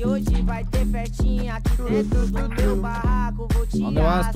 E hoje vai ter festinha aqui dentro do meu barraco. Vou te